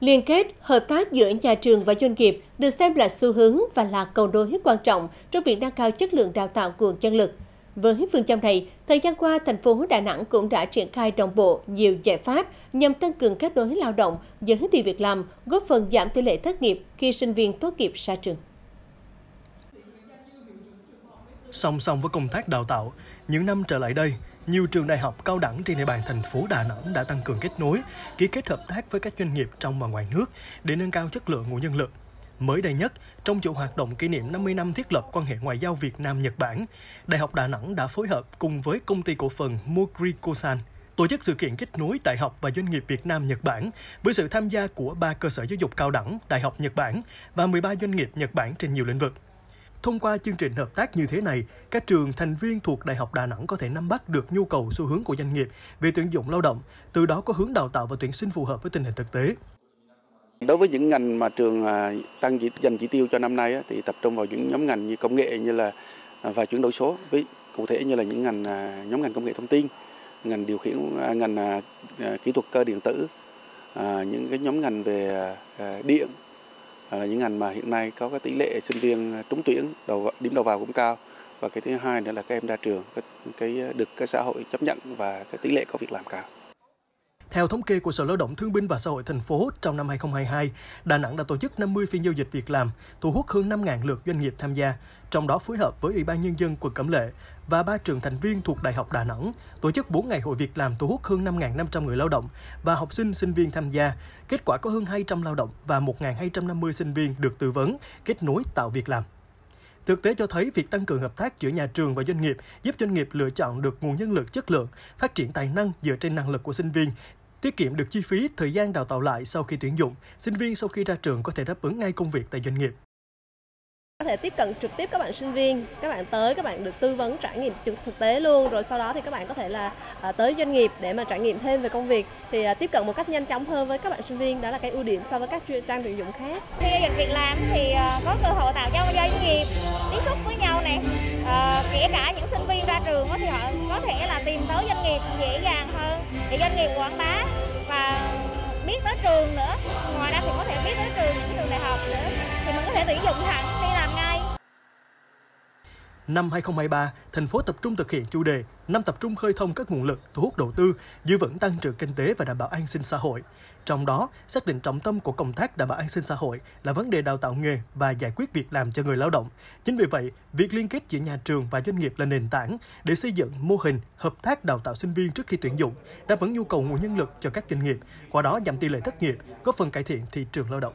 Liên kết, hợp tác giữa nhà trường và doanh nghiệp được xem là xu hướng và là cầu nối quan trọng trong việc nâng cao chất lượng đào tạo nguồn nhân lực. Với phương châm này, thời gian qua, thành phố Đà Nẵng cũng đã triển khai đồng bộ nhiều giải pháp nhằm tăng cường kết nối lao động, giới thiệu việc làm, góp phần giảm tỷ lệ thất nghiệp khi sinh viên tốt nghiệp ra trường. Song song với công tác đào tạo, những năm trở lại đây, nhiều trường đại học cao đẳng trên địa bàn thành phố Đà Nẵng đã tăng cường kết nối, ký kết hợp tác với các doanh nghiệp trong và ngoài nước để nâng cao chất lượng nguồn nhân lực. Mới đây nhất, trong chuỗi hoạt động kỷ niệm 50 năm thiết lập quan hệ ngoại giao Việt Nam-Nhật Bản, Đại học Đà Nẵng đã phối hợp cùng với công ty cổ phần Moguri Kosan tổ chức sự kiện kết nối đại học và doanh nghiệp Việt Nam Nhật Bản với sự tham gia của ba cơ sở giáo dục cao đẳng, đại học Nhật Bản và 13 doanh nghiệp Nhật Bản trên nhiều lĩnh vực. Thông qua chương trình hợp tác như thế này, các trường thành viên thuộc Đại học Đà Nẵng có thể nắm bắt được nhu cầu xu hướng của doanh nghiệp về tuyển dụng lao động, từ đó có hướng đào tạo và tuyển sinh phù hợp với tình hình thực tế. Đối với những ngành mà trường à, tăng chỉ, dành chỉ tiêu cho năm nay thì tập trung vào những nhóm ngành như công nghệ như là à, và chuyển đổi số, với cụ thể như là những ngành à, nhóm ngành công nghệ thông tin, ngành điều khiển ngành kỹ thuật cơ điện tử, những cái nhóm ngành về điện, là những ngành mà hiện nay có cái tỷ lệ sinh viên trúng tuyển đầu điểm đầu vào cũng cao và cái thứ hai nữa là các em ra trường cái, cái được cái xã hội chấp nhận và cái tỷ lệ có việc làm cao. Theo thống kê của Sở Lao động Thương binh và Xã hội thành phố, trong năm 2022, Đà Nẵng đã tổ chức 50 phiên giao dịch việc làm, thu hút hơn 5.000 lượt doanh nghiệp tham gia, trong đó phối hợp với Ủy ban Nhân dân quận Cẩm Lệ và ba trường thành viên thuộc Đại học Đà Nẵng, tổ chức 4 ngày hội việc làm thu hút hơn 5.500 người lao động và học sinh, sinh viên tham gia. Kết quả có hơn 200 lao động và 1.250 sinh viên được tư vấn, kết nối tạo việc làm. Thực tế cho thấy việc tăng cường hợp tác giữa nhà trường và doanh nghiệp giúp doanh nghiệp lựa chọn được nguồn nhân lực chất lượng, phát triển tài năng dựa trên năng lực của sinh viên, tiết kiệm được chi phí, thời gian đào tạo lại sau khi tuyển dụng. Sinh viên sau khi ra trường có thể đáp ứng ngay công việc tại doanh nghiệp. Có thể tiếp cận trực tiếp các bạn sinh viên các bạn tới các bạn được tư vấn trải nghiệm thực tế luôn. Rồi sau đó thì các bạn có thể là à, tới doanh nghiệp để mà trải nghiệm thêm về công việc. Thì à, tiếp cận một cách nhanh chóng hơn với các bạn sinh viên đó là cái ưu điểm so với các trang tuyển dụng khác. Khi giao dịch việc làm thì à, có cơ hội tạo cho doanh nghiệp tiếp xúc với nhau này à, kể cả những trường thì họ có thể là tìm tới doanh nghiệp dễ dàng hơn. Để doanh nghiệp quảng bá và biết tới trường nữa. Ngoài ra thì có thể biết tới trường những trường đại học nữa. Thì mình có thể tuyển dụng thẳng Năm 2023, thành phố tập trung thực hiện chủ đề năm tập trung khơi thông các nguồn lực thu hút đầu tư, giữ vững tăng trưởng kinh tế và đảm bảo an sinh xã hội. Trong đó, xác định trọng tâm của công tác đảm bảo an sinh xã hội là vấn đề đào tạo nghề và giải quyết việc làm cho người lao động. Chính vì vậy, việc liên kết giữa nhà trường và doanh nghiệp là nền tảng để xây dựng mô hình hợp tác đào tạo sinh viên trước khi tuyển dụng, đáp ứng nhu cầu nguồn nhân lực cho các doanh nghiệp, qua đó giảm tỷ lệ thất nghiệp, góp phần cải thiện thị trường lao động.